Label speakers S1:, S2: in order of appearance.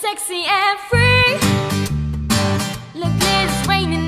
S1: sexy and free. Look, it's raining